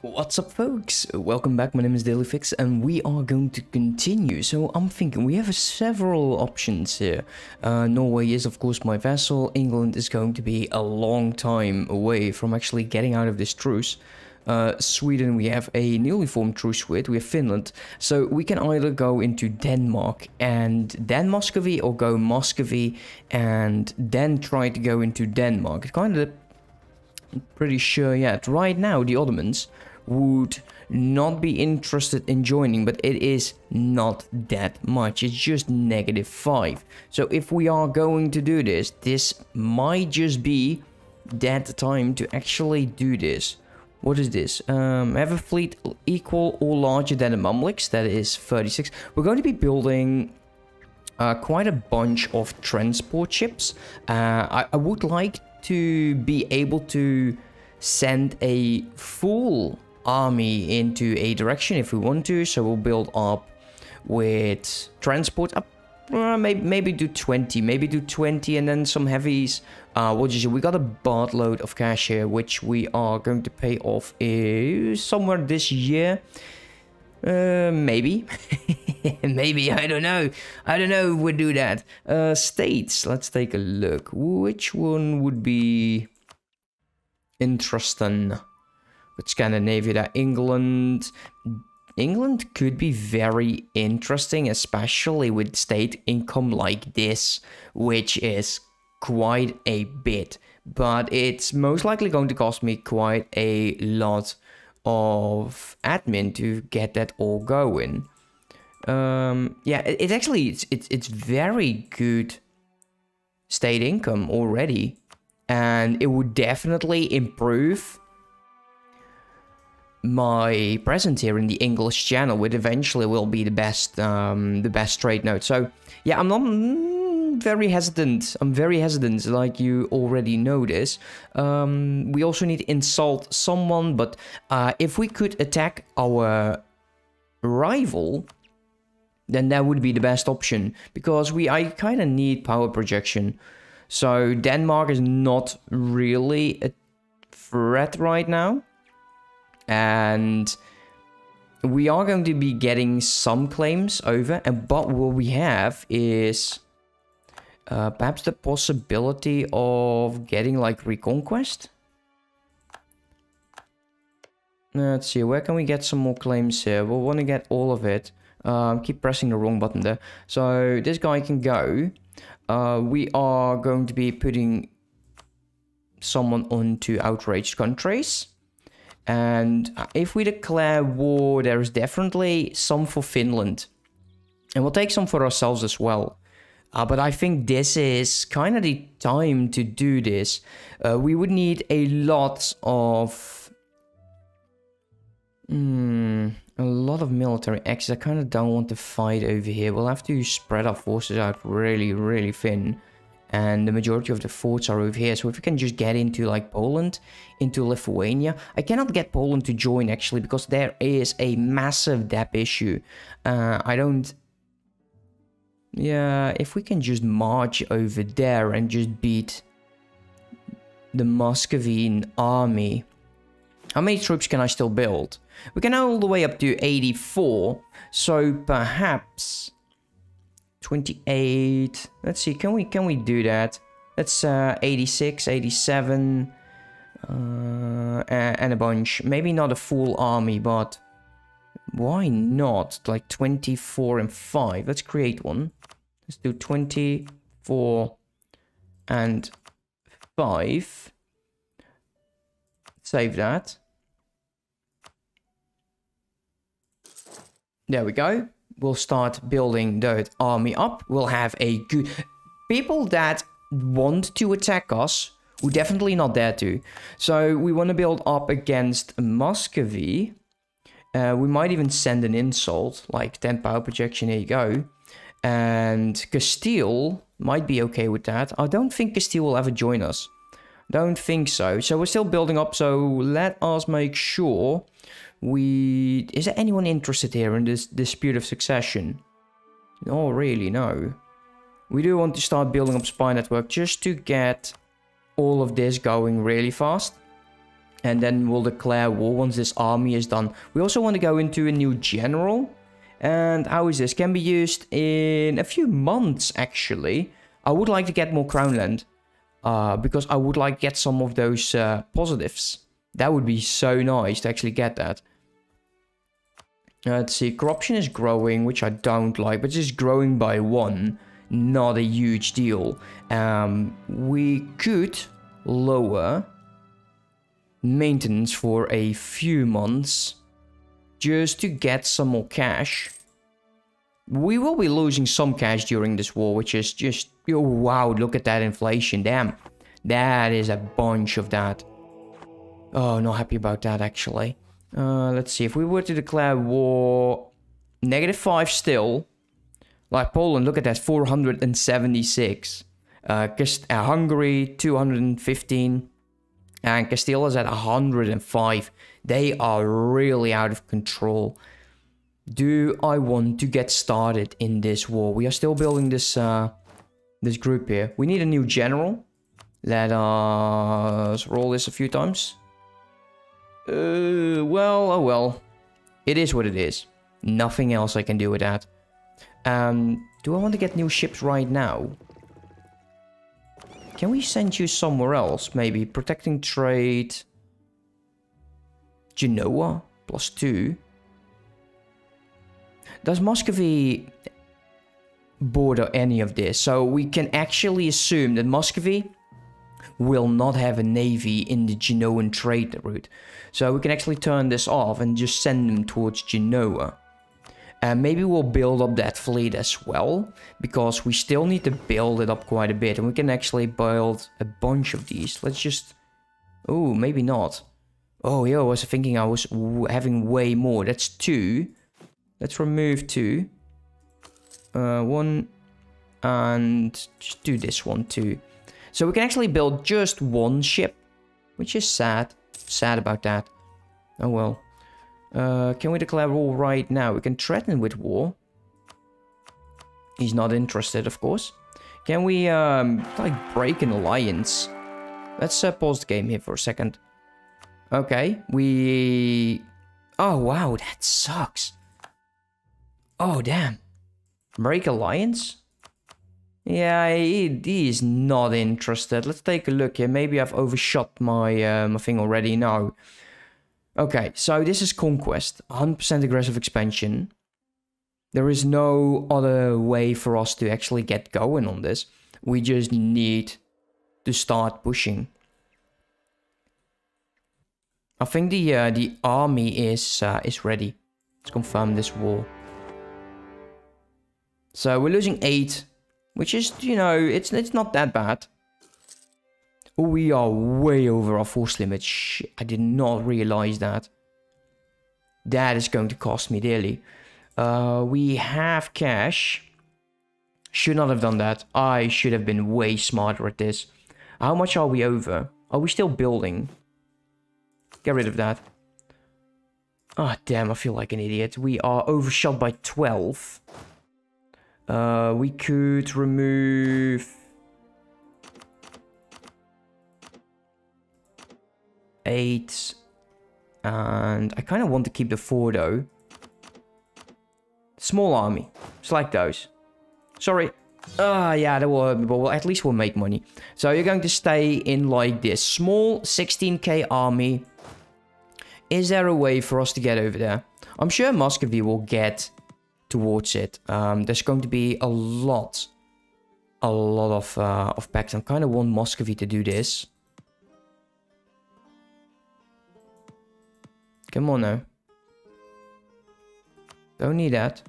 What's up folks? Welcome back, my name is DailyFix and we are going to continue. So I'm thinking we have several options here. Uh, Norway is of course my vassal, England is going to be a long time away from actually getting out of this truce. Uh, Sweden we have a newly formed truce with, we have Finland. So we can either go into Denmark and then Muscovy or go Muscovy and then try to go into Denmark. It's kind of pretty sure yet. Right now the Ottomans would not be interested in joining, but it is not that much. It's just negative 5. So if we are going to do this, this might just be that time to actually do this. What is this? Um, have a fleet equal or larger than the Mamluks. That is 36. We're going to be building uh, quite a bunch of transport ships. Uh, I, I would like to be able to send a full army into a direction if we want to. So we'll build up with transport up. Uh, maybe maybe do 20, maybe do 20 and then some heavies. Uh, what you we got a boatload of cash here, which we are going to pay off uh, somewhere this year. Uh, maybe. maybe, I don't know. I don't know if we'll do that. Uh, states, let's take a look. Which one would be interesting? With Scandinavia, England. England could be very interesting, especially with state income like this, which is quite a bit. But it's most likely going to cost me quite a lot of admin to get that all going. Um, yeah, it, it actually it's, it's it's very good state income already, and it would definitely improve my presence here in the English channel, which eventually will be the best, um, the best trade node. So yeah, I'm not mm, very hesitant. I'm very hesitant, like you already know this. Um, we also need to insult someone, but uh, if we could attack our rival, then that would be the best option because we I kind of need power projection. So Denmark is not really a threat right now and we are going to be getting some claims over and but what we have is uh, perhaps the possibility of getting like reconquest? Let's see where can we get some more claims here? We'll want to get all of it. Um, keep pressing the wrong button there. So this guy can go. Uh, we are going to be putting someone onto outraged countries and if we declare war, there's definitely some for Finland. And we'll take some for ourselves as well. Uh, but I think this is kind of the time to do this. Uh, we would need a lot of... Hmm, a lot of military access. I kind of don't want to fight over here. We'll have to spread our forces out really, really thin and the majority of the forts are over here. So if we can just get into like Poland, into Lithuania, I cannot get Poland to join actually because there is a massive debt issue. Uh, I don't. Yeah, if we can just march over there and just beat the Muscovite army. How many troops can I still build? We can all the way up to 84, so perhaps 28. Let's see, can we can we do that? That's uh, 86, 87, uh, and a bunch. Maybe not a full army, but why not? Like 24 and 5. Let's create one. Let's do 24 and 5. Save that. There we go we'll start building that army up. We'll have a good... People that want to attack us who definitely not there to. So we want to build up against Muscovy. Uh, we might even send an insult, like 10 power projection, here you go. And Castile might be okay with that. I don't think Castile will ever join us. Don't think so. So we're still building up, so let us make sure we... Is there anyone interested here in this dispute of succession? No, really, no. We do want to start building up spy network just to get all of this going really fast. And then we'll declare war once this army is done. We also want to go into a new general. And how is this? Can be used in a few months, actually. I would like to get more crown land. Uh, because I would like to get some of those uh, positives. That would be so nice to actually get that. Let's see, corruption is growing, which I don't like, but it's just growing by one. Not a huge deal. Um, we could lower maintenance for a few months just to get some more cash. We will be losing some cash during this war, which is just, oh wow, look at that inflation, damn. That is a bunch of that. Oh, not happy about that actually. Uh, let's see, if we were to declare war, negative 5 still, like Poland, look at that, 476. Uh, uh, Hungary, 215. And Castile is at 105. They are really out of control. Do I want to get started in this war? We are still building this uh, this group here. We need a new general. Let us roll this a few times. Uh, well, oh well. It is what it is. Nothing else I can do with that. Um, do I want to get new ships right now? Can we send you somewhere else? Maybe protecting trade. Genoa plus two. Does Muscovy border any of this? So we can actually assume that Muscovy will not have a navy in the Genoan trade route. So we can actually turn this off and just send them towards Genoa. And maybe we'll build up that fleet as well, because we still need to build it up quite a bit. And we can actually build a bunch of these. Let's just... Oh, maybe not. Oh, yeah, I was thinking I was having way more. That's two. Let's remove two. Uh, one. And just do this one too. So we can actually build just one ship, which is sad. Sad about that. Oh well. Uh, can we declare war right now? We can threaten with war. He's not interested, of course. Can we, um, like, break an alliance? Let's uh, pause the game here for a second. Okay, we... Oh, wow, that sucks. Oh, damn. Break alliance? Yeah, he, he, is not interested. Let's take a look here. Maybe I've overshot my, uh, my thing already. No. Okay, so this is Conquest. 100% aggressive expansion. There is no other way for us to actually get going on this. We just need to start pushing. I think the uh, the army is uh, is ready. Let's confirm this war. So we're losing eight which is, you know, it's it's not that bad. We are way over our force limit. Shit, I did not realize that. That is going to cost me dearly. Uh, we have cash. Should not have done that. I should have been way smarter at this. How much are we over? Are we still building? Get rid of that. Oh, damn, I feel like an idiot. We are overshot by 12. Uh, we could remove... Eight. And I kind of want to keep the four though. Small army. Just like those. Sorry. Ah, uh, yeah, that will, well, at least we'll make money. So you're going to stay in like this. Small 16k army. Is there a way for us to get over there? I'm sure Muscovy will get towards it. Um, there's going to be a lot, a lot of uh, of packs. I kind of want Muscovy to do this. Come on now. Don't need that.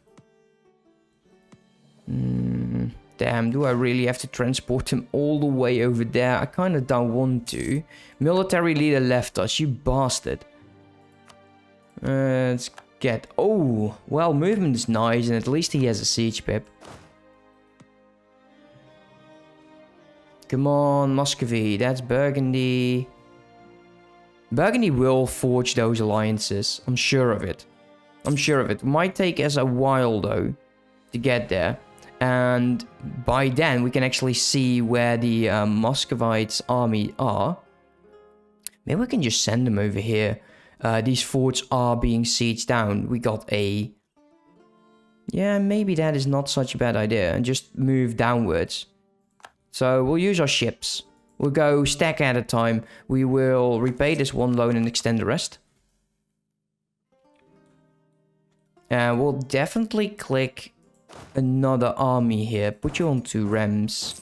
Mm, damn, do I really have to transport him all the way over there? I kind of don't want to. Military leader left us, you bastard. Uh, let's get... Oh, well, movement is nice, and at least he has a siege pip. Come on, Muscovy, that's Burgundy. Burgundy will forge those alliances, I'm sure of it. I'm sure of it. Might take us a while, though, to get there. And by then, we can actually see where the uh, Muscovites army are. Maybe we can just send them over here. Uh, these forts are being sieged down. We got a... Yeah, maybe that is not such a bad idea. And just move downwards. So we'll use our ships. We'll go stack at a time. We will repay this one loan and extend the rest. And we'll definitely click another army here. Put you on two rems.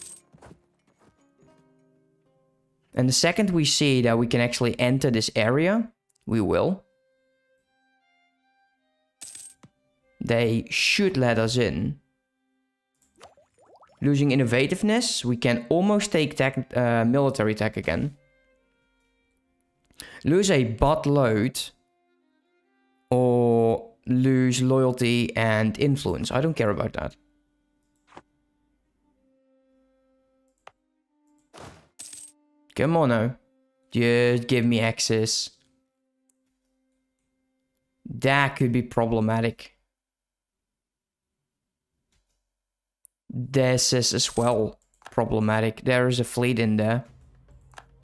And the second we see that we can actually enter this area, we will. They should let us in. Losing innovativeness, we can almost take tech, uh, military tech again. Lose a butt load. Or lose loyalty and influence. I don't care about that. Come on now. Just give me access. That could be problematic. This is as well problematic. There is a fleet in there.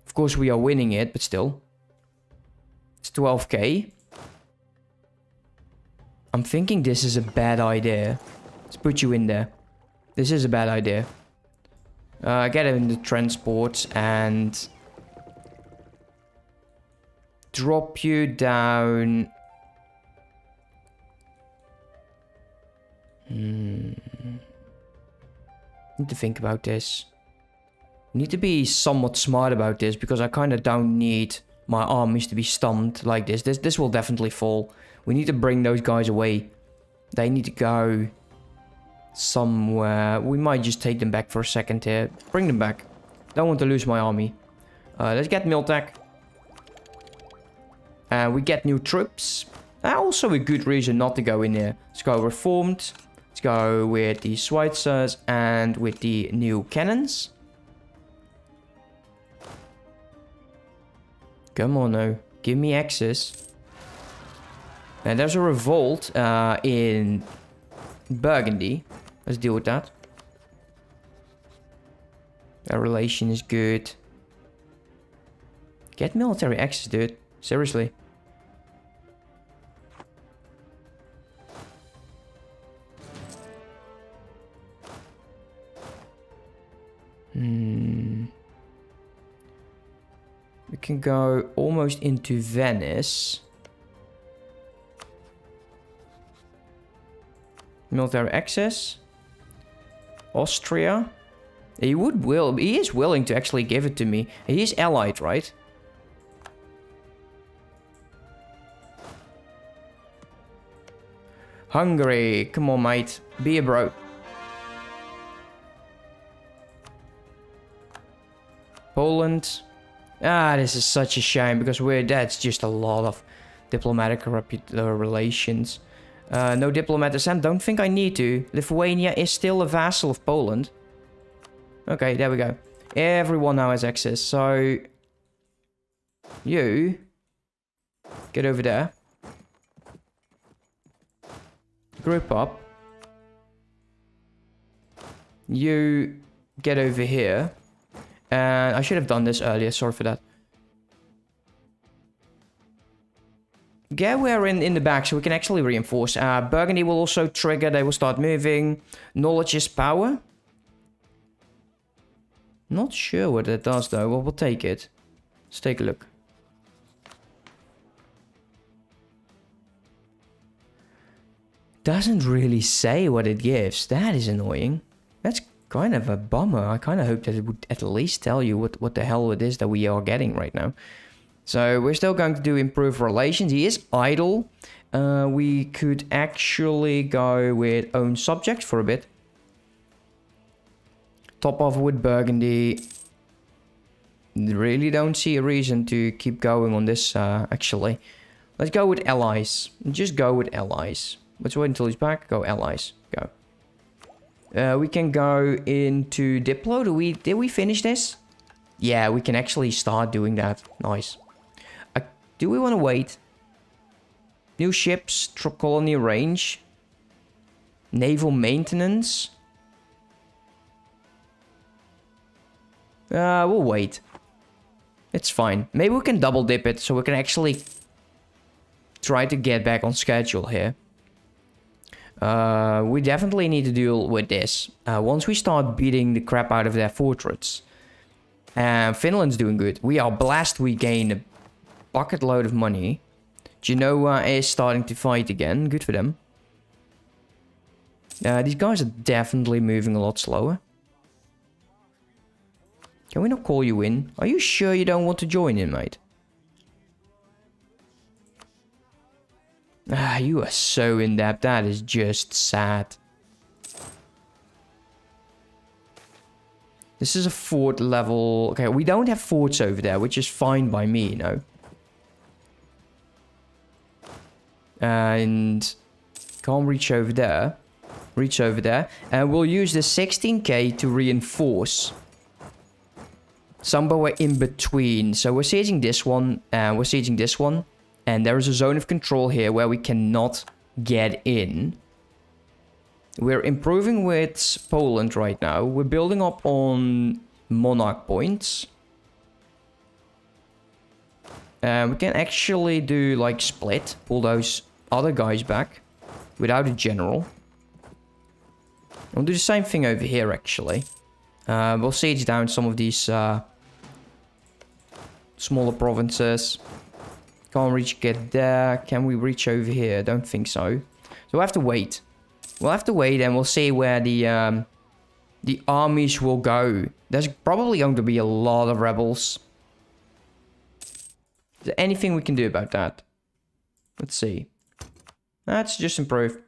Of course we are winning it, but still. It's 12k. I'm thinking this is a bad idea. Let's put you in there. This is a bad idea. Uh, get in the transport and drop you down. Hmm. Need to think about this. Need to be somewhat smart about this because I kind of don't need my armies to be stumped like this. This this will definitely fall. We need to bring those guys away. They need to go somewhere. We might just take them back for a second here. Bring them back. Don't want to lose my army. Uh, let's get Miltech. And we get new troops. Uh, also a good reason not to go in here. Let's go Reformed. Let's go with the Schweizers and with the new cannons. Come on now. Give me access. And there's a revolt uh, in Burgundy. Let's deal with that. Our relation is good. Get military access, dude. Seriously. Can go almost into Venice. Military access. Austria. He would will. He is willing to actually give it to me. He is allied, right? Hungary. Come on, mate. Be a bro. Poland. Ah, this is such a shame because we're that's just a lot of diplomatic uh, relations. Uh, no diplomat sent. Don't think I need to. Lithuania is still a vassal of Poland. Okay, there we go. Everyone now has access. So, you get over there. Group up. You get over here. And I should have done this earlier. Sorry for that. Get where in, in the back so we can actually reinforce. Uh, Burgundy will also trigger. They will start moving. Knowledge is power. Not sure what that does though. Well, we'll take it. Let's take a look. Doesn't really say what it gives. That is annoying. That's kind of a bummer. I kind of hope that it would at least tell you what, what the hell it is that we are getting right now. So we're still going to do improve relations. He is idle. Uh, we could actually go with own subject for a bit. Top off with Burgundy. Really don't see a reason to keep going on this, uh, actually. Let's go with allies. Just go with allies. Let's wait until he's back. Go allies. Go. Uh, we can go into Diplo. Do we, did we finish this? Yeah, we can actually start doing that. Nice. Do we want to wait? New ships, truck colony range. Naval maintenance. Uh, we'll wait. It's fine. Maybe we can double dip it so we can actually try to get back on schedule here. Uh, we definitely need to deal with this. Uh, once we start beating the crap out of their fortress. And Finland's doing good. We are blessed we gain a bucket load of money. Genoa is starting to fight again. Good for them. Uh, these guys are definitely moving a lot slower. Can we not call you in? Are you sure you don't want to join in, mate? Ah, you are so in depth. That is just sad. This is a fort level. Okay, we don't have forts over there, which is fine by me, you know. And can't reach over there. Reach over there. And we'll use the 16k to reinforce. Somewhere in between. So we're sieging this one. And we're sieging this one. And there is a zone of control here where we cannot get in. We're improving with Poland right now. We're building up on monarch points. And we can actually do like split, pull those other guys back without a general. We'll do the same thing over here actually. Uh, we'll siege down some of these uh, smaller provinces. Can't reach get there. Can we reach over here? Don't think so. So we'll have to wait. We'll have to wait and we'll see where the um, the armies will go. There's probably going to be a lot of rebels. Is there anything we can do about that? Let's see. That's just improved.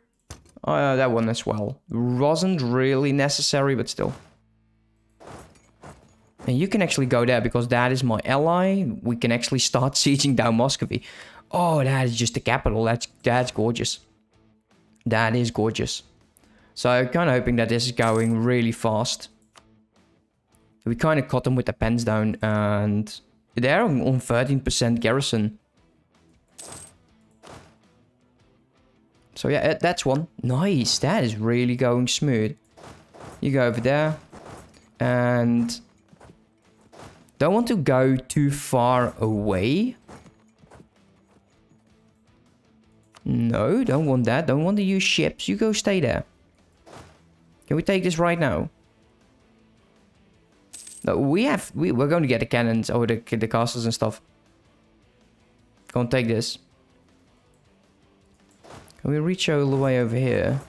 Oh, that one as well. Wasn't really necessary, but still. And you can actually go there because that is my ally. We can actually start sieging down Muscovy. Oh, that is just the capital. That's that's gorgeous. That is gorgeous. So kind of hoping that this is going really fast. We kind of caught them with the pens down and they're on 13% garrison. So yeah, that's one. Nice, that is really going smooth. You go over there and don't want to go too far away. No, don't want that. Don't want to use ships. You go stay there. Can we take this right now? No, we have... We, we're going to get the cannons or the, the castles and stuff. Can't take this. Can we reach all the way over here?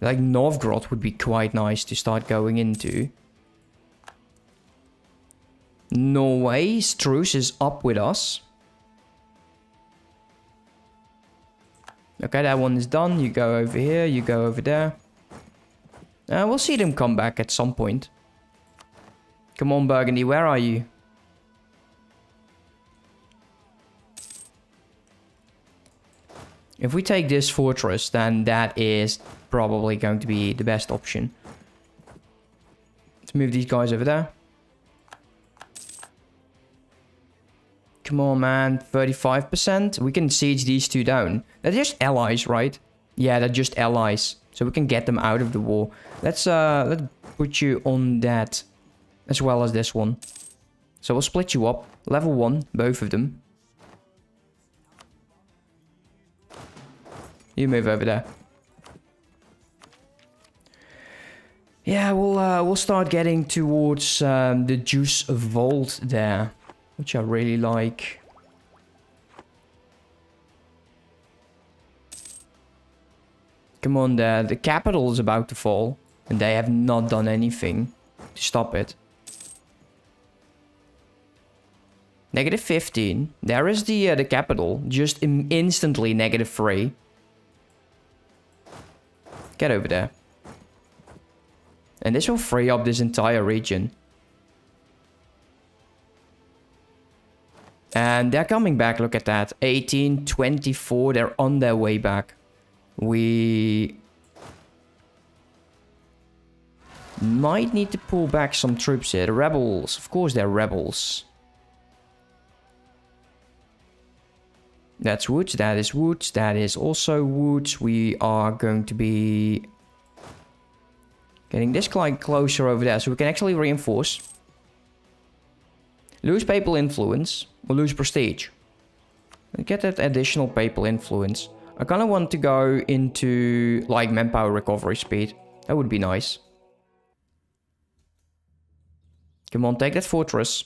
Like Novgorod would be quite nice to start going into. Norway, Struce is up with us. Okay, that one is done. You go over here, you go over there. Uh, we'll see them come back at some point. Come on, Burgundy, where are you? If we take this fortress, then that is probably going to be the best option. Let's move these guys over there. Come on, man. 35%? We can siege these two down. They're just allies, right? Yeah, they're just allies. So we can get them out of the war. Let's, uh, let's put you on that. As well as this one. So we'll split you up. Level 1, both of them. You move over there. Yeah, we'll uh, we'll start getting towards um, the Juice Vault there which I really like. Come on there, the capital is about to fall and they have not done anything to stop it. Negative 15. There is the uh, the capital, just instantly negative 3. Get over there. And this will free up this entire region. And they're coming back, look at that. 18, 24, they're on their way back. We might need to pull back some troops here. The rebels, of course they're rebels. That's woods, that is woods, that is also woods. We are going to be getting this client closer over there so we can actually reinforce. Lose papal influence or lose prestige. Get that additional papal influence. I kind of want to go into like manpower recovery speed. That would be nice. Come on, take that fortress.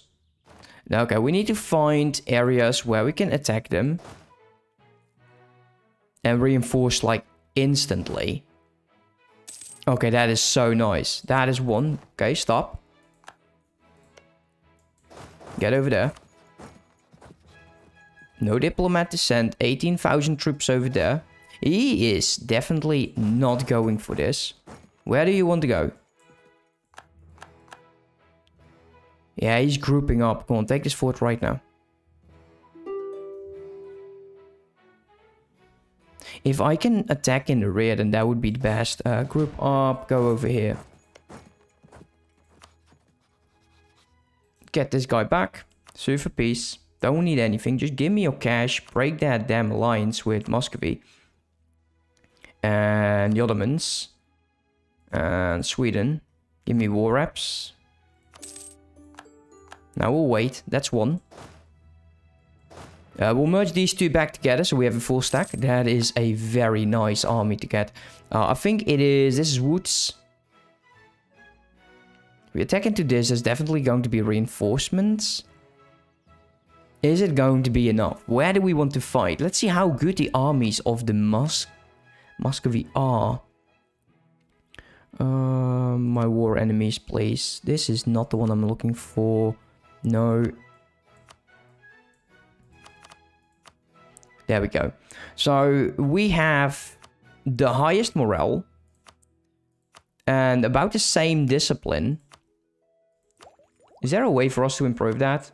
Okay, we need to find areas where we can attack them. And reinforce like instantly. Okay, that is so nice. That is one. Okay, stop. Get over there. No diplomat to send. 18,000 troops over there. He is definitely not going for this. Where do you want to go? Yeah, he's grouping up. Come on, take this fort right now. If I can attack in the rear, then that would be the best. Uh, group up, go over here. Get this guy back. Sue for peace. Don't need anything. Just give me your cash. Break that damn alliance with Muscovy. And the Ottomans. And Sweden. Give me war reps. Now we'll wait. That's one. Uh, we'll merge these two back together so we have a full stack. That is a very nice army to get. Uh, I think it is... This is Woods. We attack into this. There's definitely going to be reinforcements. Is it going to be enough? Where do we want to fight? Let's see how good the armies of the Mus Muscovy are. Uh, my war enemies please. This is not the one I'm looking for. No. There we go. So we have the highest morale and about the same discipline. Is there a way for us to improve that?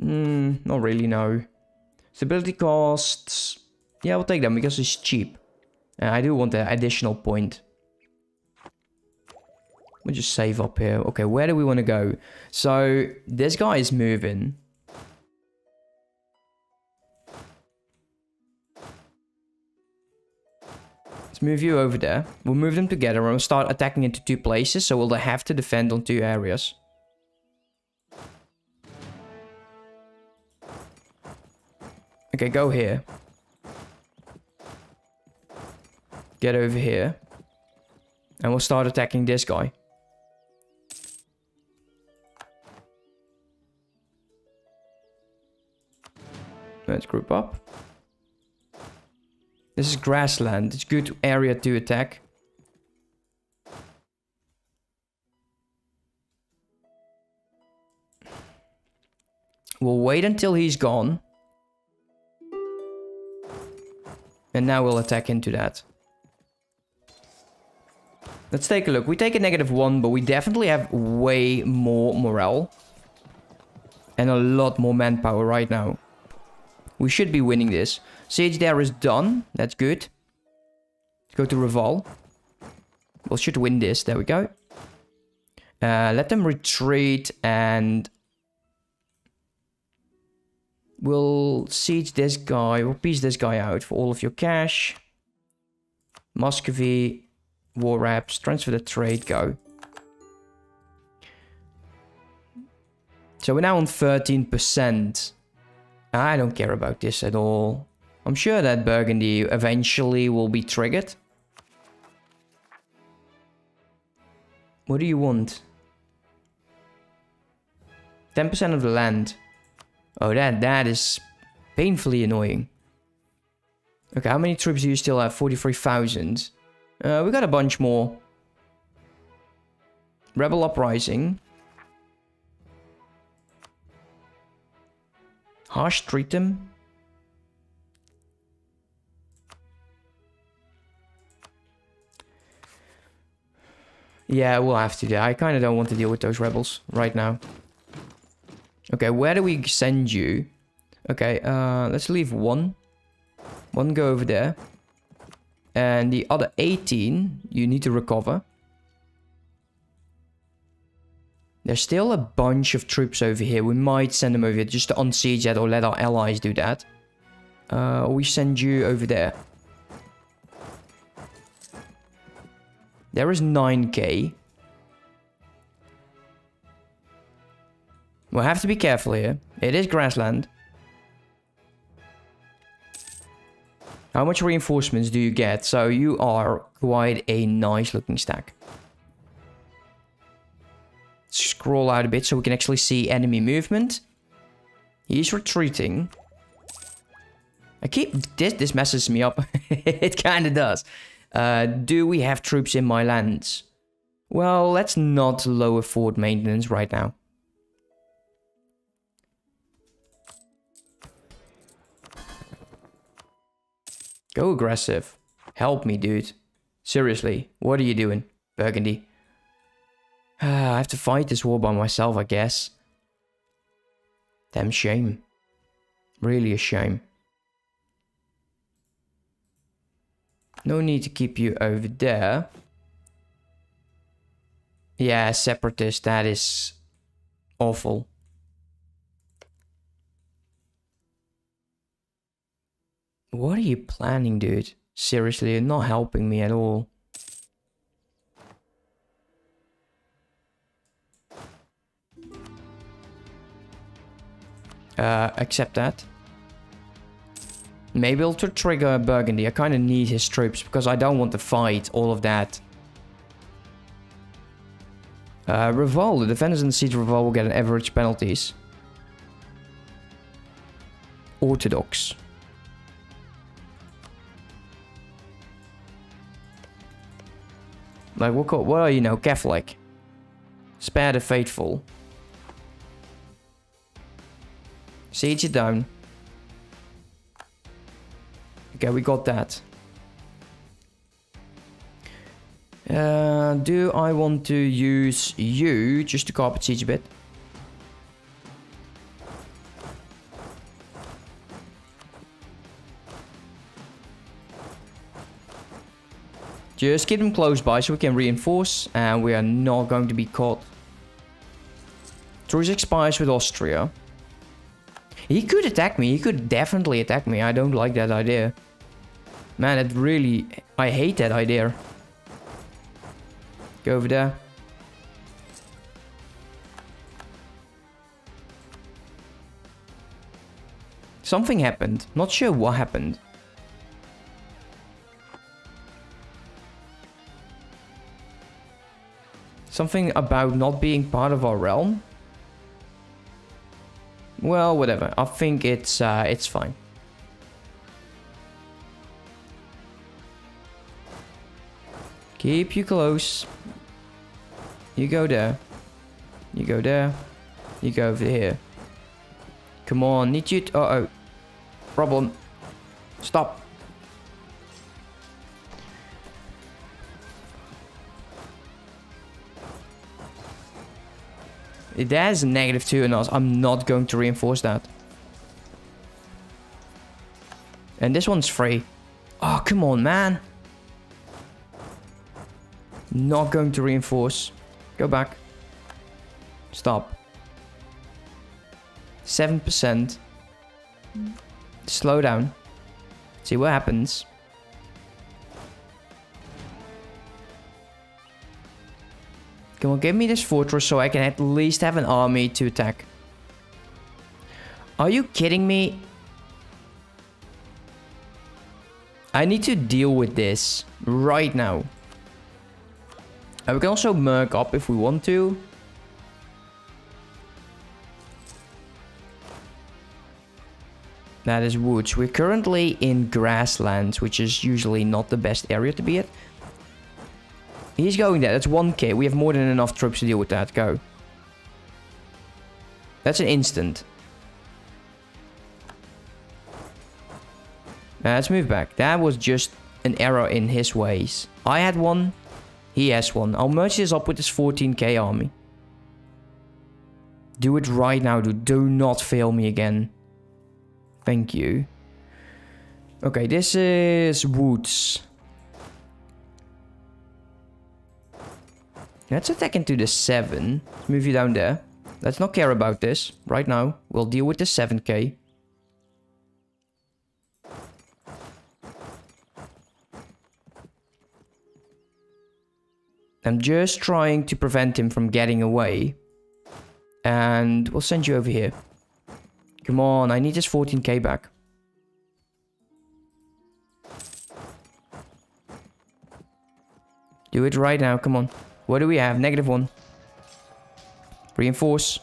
Hmm, not really, no. Stability costs... Yeah, we'll take them because it's cheap. Uh, I do want the additional point. We'll just save up here. Okay, where do we want to go? So, this guy is moving. Let's move you over there. We'll move them together and we'll start attacking into two places. So we'll have to defend on two areas. Okay, go here. Get over here. And we'll start attacking this guy. Let's group up. This is grassland. It's good area to attack. We'll wait until he's gone. And now we'll attack into that. Let's take a look. We take a negative one, but we definitely have way more morale. And a lot more manpower right now. We should be winning this. Siege there is done. That's good. Let's go to Reval. We should win this. There we go. Uh, let them retreat and We'll siege this guy. We'll piece this guy out for all of your cash. Muscovy, war reps, transfer the trade, go. So we're now on 13%. I don't care about this at all. I'm sure that Burgundy eventually will be triggered. What do you want? 10% of the land. Oh, that that is painfully annoying. Okay, how many troops do you still have? 43,000. Uh, we got a bunch more. Rebel Uprising. Harsh treat them. Yeah, we'll have to do. I kind of don't want to deal with those rebels right now. Okay, where do we send you? Okay, uh, let's leave one. One go over there. And the other 18, you need to recover. There's still a bunch of troops over here. We might send them over here just to unsiege that or let our allies do that. Uh, we send you over there. There is 9k. We'll have to be careful here. It is grassland. How much reinforcements do you get? So you are quite a nice looking stack. Scroll out a bit so we can actually see enemy movement. He's retreating. I keep... This, this messes me up. it kind of does. Uh, do we have troops in my lands? Well, let's not lower fort maintenance right now. Go aggressive. Help me, dude. Seriously, what are you doing, Burgundy? I have to fight this war by myself, I guess. Damn shame. Really a shame. No need to keep you over there. Yeah, separatist, that is awful. What are you planning, dude? Seriously, you're not helping me at all. Uh, accept that. Maybe I'll trigger Burgundy. I kind of need his troops because I don't want to fight all of that. Uh, Reval. The defenders in the siege Reval will get an average penalties. Orthodox. Like, what, what are you now? Catholic. Spare the faithful. Siege it down. Okay, we got that. Uh, do I want to use you just to carpet siege a bit? Just keep them close by so we can reinforce and we are not going to be caught. Truce expires with Austria. He could attack me. He could definitely attack me. I don't like that idea. Man, it really... I hate that idea. Go over there. Something happened. Not sure what happened. Something about not being part of our realm? Well, whatever. I think it's uh, it's fine. Keep you close. You go there. You go there. You go over here. Come on, need you uh oh. Problem. Stop. It has negative 2 and us. I'm not going to reinforce that. And this one's free. Oh, come on, man. Not going to reinforce. Go back. Stop. 7%. Slow down. See what happens. Come on, give me this fortress so I can at least have an army to attack. Are you kidding me? I need to deal with this right now. And we can also merc up if we want to. That is woods. We're currently in grasslands, which is usually not the best area to be at. He's going there. That's 1k. We have more than enough troops to deal with that. Go. That's an instant. Uh, let's move back. That was just an error in his ways. I had one. He has one. I'll merge this up with his 14k army. Do it right now, dude. Do not fail me again. Thank you. Okay, this is woods. Let's attack into the 7. Move you down there. Let's not care about this right now. We'll deal with the 7k. I'm just trying to prevent him from getting away. And we'll send you over here. Come on, I need this 14k back. Do it right now, come on. What do we have? Negative one. Reinforce.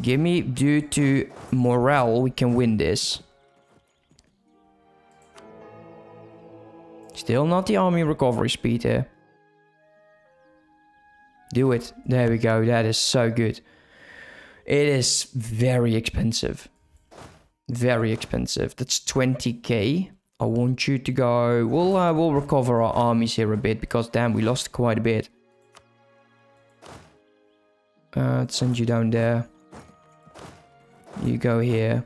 Give me, due to morale, we can win this. Still not the army recovery speed here. Do it. There we go. That is so good. It is very expensive. Very expensive. That's 20k. I want you to go... We'll, uh, we'll recover our armies here a bit because damn, we lost quite a bit. Uh, let's send you down there. You go here.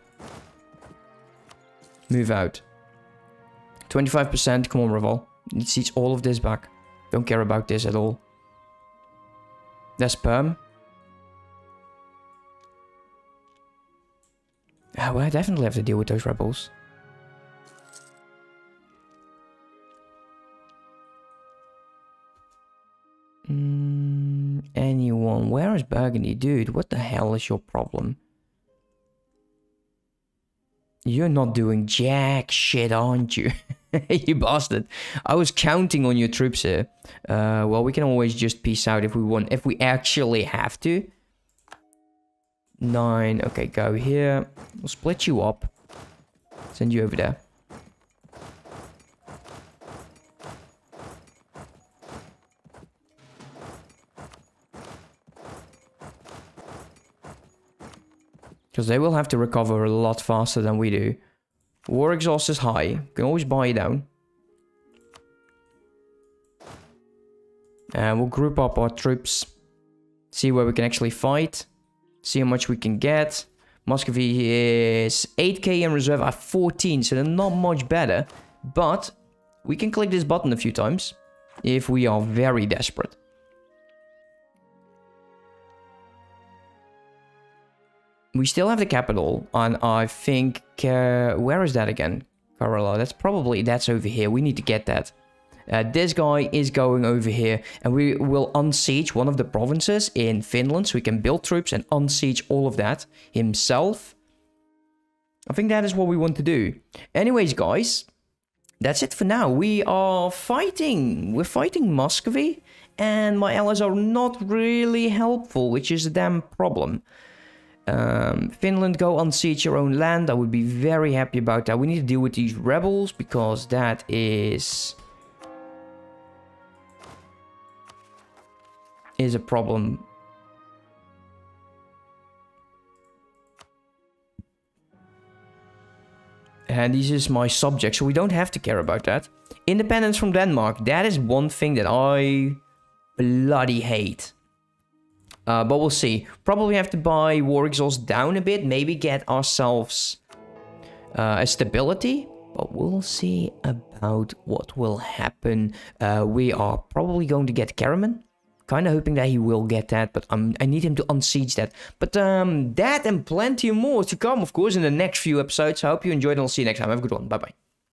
Move out. 25%, come on Reval. It sees all of this back. Don't care about this at all. That's perm. Oh, well, I definitely have to deal with those rebels. Where is Burgundy? Dude, what the hell is your problem? You're not doing jack shit, aren't you? you bastard. I was counting on your troops here. Uh, well, we can always just peace out if we want. If we actually have to. Nine. Okay, go here. We'll split you up. Send you over there. Because they will have to recover a lot faster than we do. War exhaust is high. Can always buy it down. And we'll group up our troops. See where we can actually fight. See how much we can get. Muscovy is 8k in reserve at 14, so they're not much better. But we can click this button a few times if we are very desperate. We still have the capital, and I think... Uh, where is that again? Karola. That's probably... That's over here. We need to get that. Uh, this guy is going over here, and we will unsiege one of the provinces in Finland, so we can build troops and unsiege all of that himself. I think that is what we want to do. Anyways, guys, that's it for now. We are fighting. We're fighting Muscovy, and my allies are not really helpful, which is a damn problem. Um, Finland, go unsiege your own land. I would be very happy about that. We need to deal with these rebels because that is... is a problem. And this is my subject, so we don't have to care about that. Independence from Denmark. That is one thing that I bloody hate. Uh, but we'll see. Probably have to buy War Exhaust down a bit. Maybe get ourselves uh, a stability. But we'll see about what will happen. Uh, we are probably going to get Karaman. Kind of hoping that he will get that, but um, I need him to unsiege that. But um, that and plenty more to come, of course, in the next few episodes. I hope you enjoyed and I'll see you next time. Have a good one. Bye-bye.